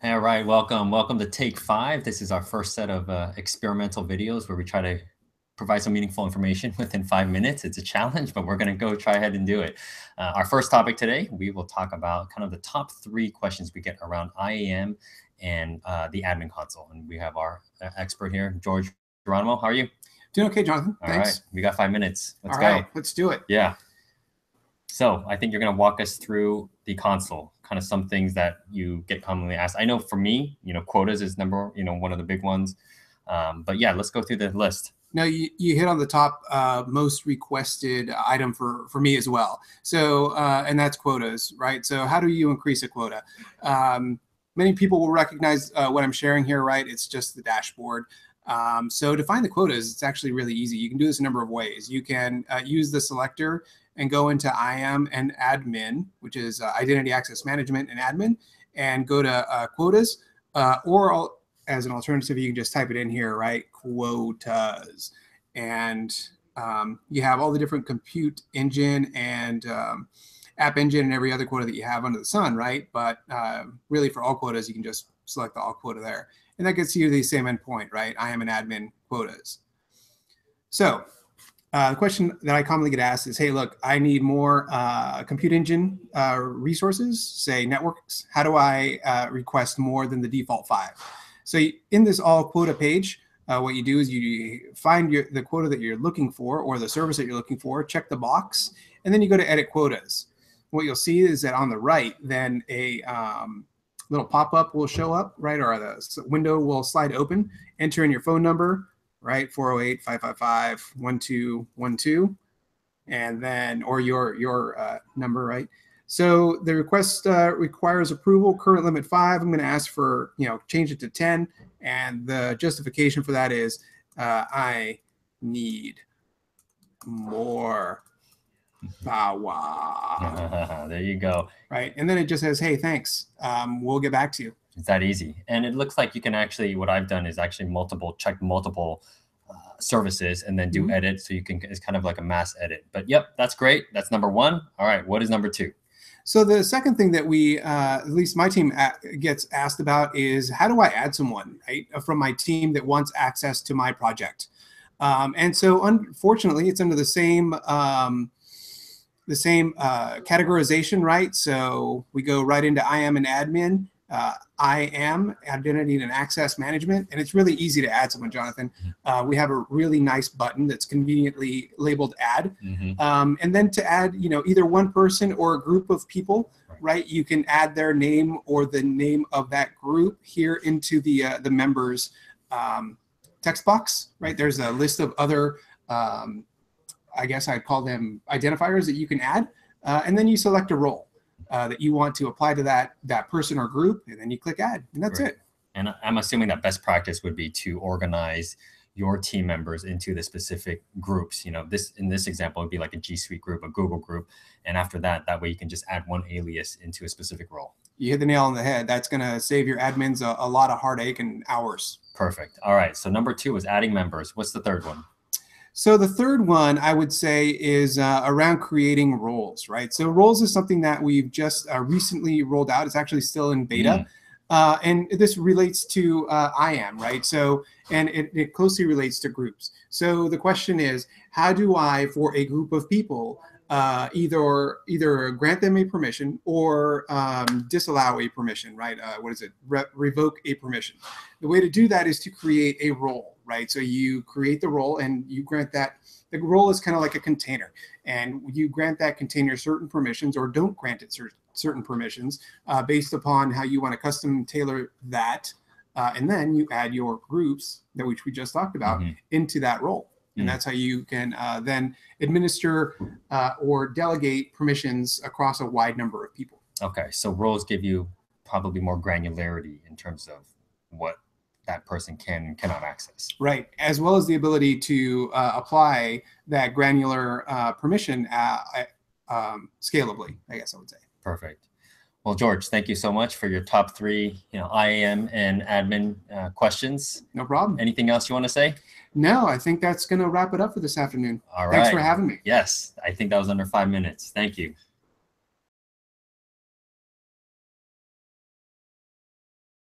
All right, welcome. Welcome to Take Five. This is our first set of uh, experimental videos where we try to provide some meaningful information within five minutes. It's a challenge, but we're going to go try ahead and do it. Uh, our first topic today, we will talk about kind of the top three questions we get around IAM and uh, the admin console. And we have our uh, expert here, George Geronimo. How are you? Doing okay, Jonathan. All Thanks. right, we got five minutes. Let's All go. right, let's do it. Yeah. So I think you're going to walk us through the console, kind of some things that you get commonly asked. I know for me, you know, quotas is number, you know, one of the big ones. Um, but yeah, let's go through the list. No, you, you hit on the top uh, most requested item for, for me as well. So, uh, and that's quotas, right? So, how do you increase a quota? Um, many people will recognize uh, what I'm sharing here, right? It's just the dashboard. Um, so, to find the quotas, it's actually really easy. You can do this a number of ways. You can uh, use the selector and go into IAM and admin, which is uh, identity access management and admin, and go to uh, quotas. Uh, or I'll, as an alternative, you can just type it in here, right? Quotas. And um, you have all the different compute engine and um, app engine and every other quota that you have under the sun, right? But uh, really, for all quotas, you can just select the all quota there. And that gets you the same endpoint, right? IAM an admin quotas. So uh, the question that I commonly get asked is, hey, look, I need more uh, compute engine uh, resources, say networks. How do I uh, request more than the default five? So in this all quota page, uh, what you do is you find your, the quota that you're looking for or the service that you're looking for, check the box, and then you go to edit quotas. What you'll see is that on the right, then a um, little pop-up will show up, right? Or the window will slide open, enter in your phone number, right? 408 555 1212. And then, or your, your uh, number, right? So the request uh, requires approval, current limit five. I'm going to ask for, you know, change it to 10. And the justification for that is uh, I need more power. there you go. Right. And then it just says, hey, thanks. Um, we'll get back to you. It's that easy. And it looks like you can actually, what I've done is actually multiple, check multiple uh, services and then do Mhm. edit. So you can, it's kind of like a mass edit. But yep, that's great. That's number one. All right. What is number two? So the second thing that we, uh, at least my team a- gets asked about is how do I add someone right from my team that wants access to my project? Um, and so unfortunately, it's under the same um, the same uh, categorization, right? So we go right into IAM an admin. Uh, IAM identity and access management, and it's really easy to add someone, Jonathan. Uh, we have a really nice button that's conveniently labeled add. Um, and then to add you know either one person or a group of people Right. right you can add their name or the name of that group here into the uh, the members um, text box right? There's a list of other um, i guess i'd call them identifiers that you can add. Uh, and then you select a role uh, that you want to apply to that that person or group and then you click add and that's Right. it And I'm assuming that best practice would be to organize your team members into the specific groups. You know, this in this example would be like a G Suite group, a Google group, and after that, that way you can just add one alias into a specific role. you hit the nail on the head that's going to save your admins a, a lot of heartache and hours Perfect. All right. So number two is adding members. What's the third one? So the third one I would say is uh, around creating roles, right? So roles is something that we've just uh, recently rolled out. It's actually still in beta, Mm. uh, and this relates to uh, IAM, right? So and it, it closely relates to groups. So the question is, how do I, for a group of people, uh, either either grant them a permission or um, disallow a permission, right? Uh, what is it? Re- revoke a permission. The way to do that is to create a role, right? So you create the role and you grant that. The role is kind of like a container, and you grant that container certain permissions or don't grant it cer- certain permissions uh, based upon how you want to custom tailor that. Uh, and then you add your groups that which we just talked about Mhm. into that role and Mm. that's how you can uh, then administer uh, or delegate permissions across a wide number of people Okay. So roles give you probably more granularity in terms of what that person can and cannot access. right as well as the ability to uh, apply that granular uh, permission uh, um, scalably i guess i would say Perfect. Well, George, thank you so much for your top three, you know, IAM and admin uh, questions. no problem Anything else you want to say? no i think that's going to wrap it up for this afternoon All right. thanks for having me Yes, I think that was under five minutes. Thank you.